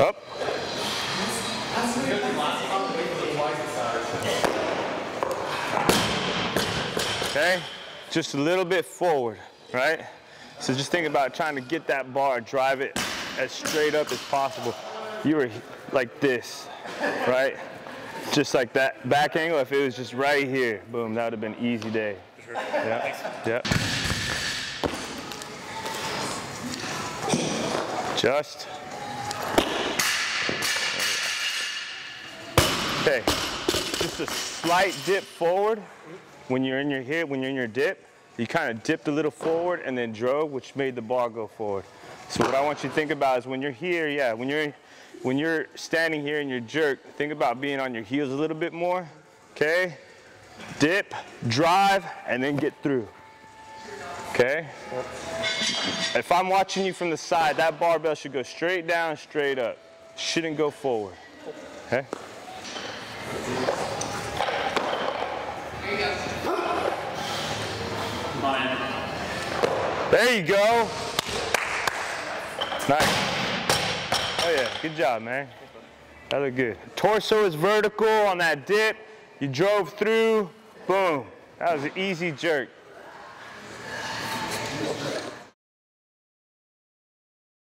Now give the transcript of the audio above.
Up. Okay, just a little bit forward, right? So just think about trying to get that bar, drive it as straight up as possible. You were like this, right? Just like that back angle, if it was just right here, boom, that would have been easy day. Yeah, yeah. Just. Okay, just a slight dip forward when you're in your hit, when you're in your dip. You kind of dipped a little forward and then drove, which made the bar go forward. So what I want you to think about is when you're here, yeah, when you're when you're standing here and you're jerk, think about being on your heels a little bit more. Okay? Dip, drive, and then get through. Okay? If I'm watching you from the side, that barbell should go straight down, straight up. Shouldn't go forward. Okay? There you go. Nice. Oh yeah, good job, man. That looked good. Torso is vertical on that dip. You drove through, boom. That was an easy jerk.